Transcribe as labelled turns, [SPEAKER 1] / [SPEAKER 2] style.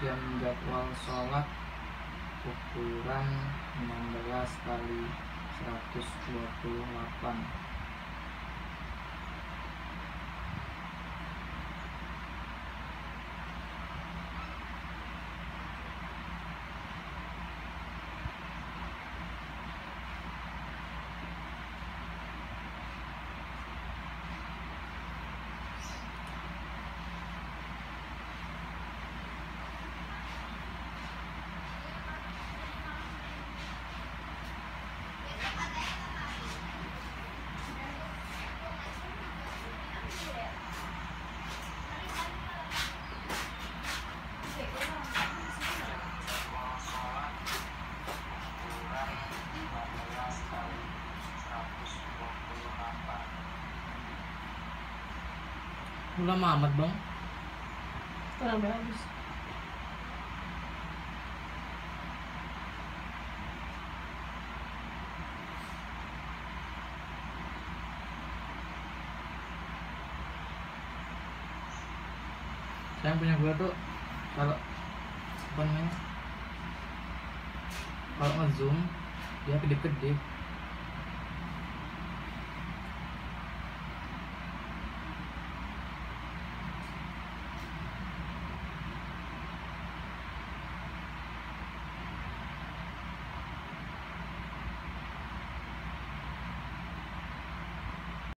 [SPEAKER 1] jam jadwal sholat ukuran 16 kali 128 Lama amat bang
[SPEAKER 2] Terang habis.
[SPEAKER 1] saya punya gua tuh kalau apa namanya kalau ngezoom dia kedip kedip